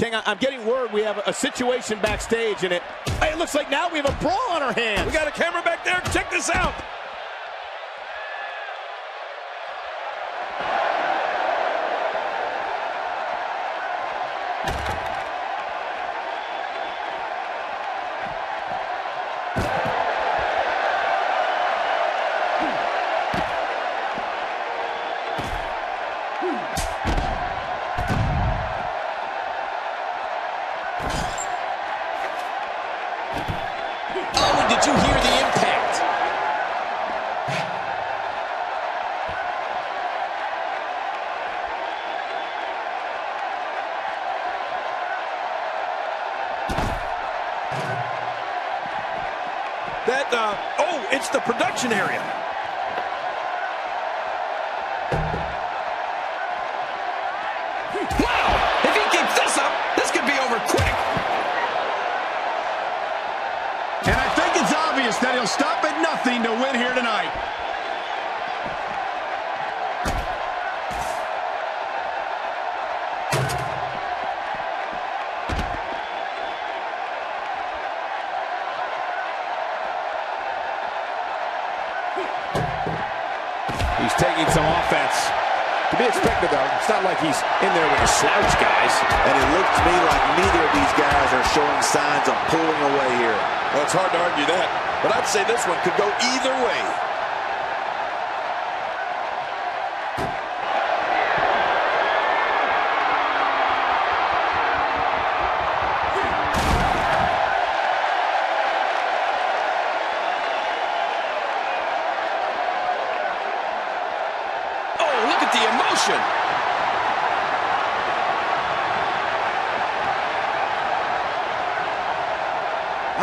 King, I'm getting word we have a situation backstage, and it, it looks like now we have a brawl on our hands. We got a camera back there. Check this out. Oh, and did you hear the impact? That, uh, oh, it's the production area. Obvious that he'll stop at nothing to win here tonight. He's taking some offense. To be expected, though. It's not like he's in there with a slouch, guys. And it looks to me like neither of these guys are showing signs of pulling away here. Well, it's hard to argue that. But I'd say this one could go either way.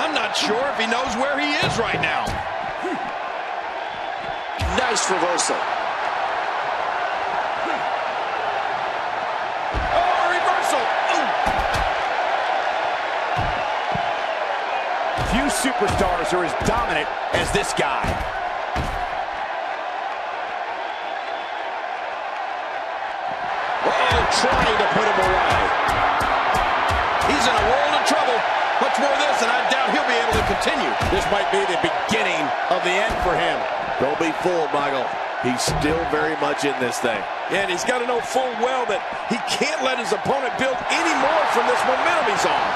I'm not sure if he knows where he is right now. Nice reversal. Oh, a reversal. Ooh. Few superstars are as dominant as this guy. Oh, trying to put him away. He's in a world of trouble. This might be the beginning of the end for him. Don't be fooled, Michael. He's still very much in this thing. And he's got to know full well that he can't let his opponent build any more from this momentum he's on.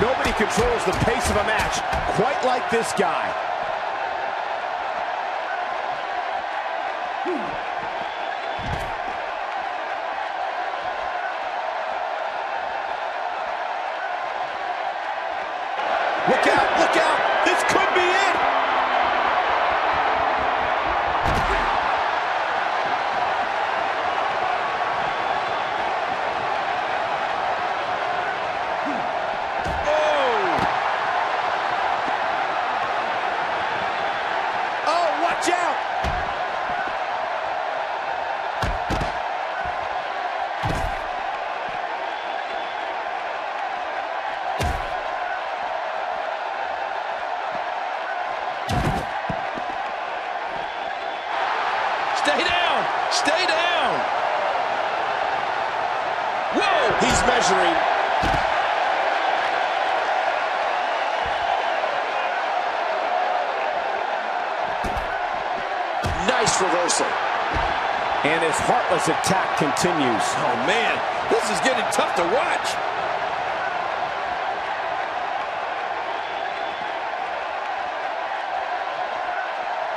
Nobody controls the pace of a match quite like this guy. Hmm. Look out, look out. This could be it. Oh, Oh, watch out. Measuring. Nice reversal. And his heartless attack continues. Oh, man, this is getting tough to watch.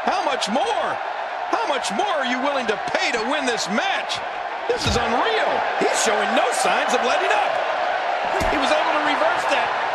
How much more? How much more are you willing to pay to win this match? This is unreal. He's showing no signs of letting up. He was able to reverse that.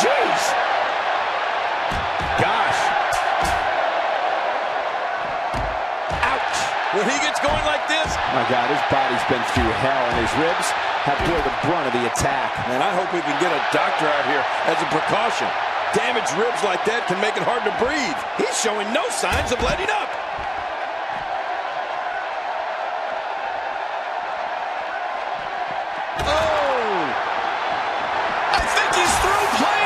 Jeez. Gosh. Ouch. When he gets going like this, My God, his body's been through hell, and his ribs, have bore the brunt of the attack. And I hope we can get a doctor out here as a precaution. Damaged ribs like that can make it hard to breathe. He's showing no signs of letting up. Oh! I think he's through. Play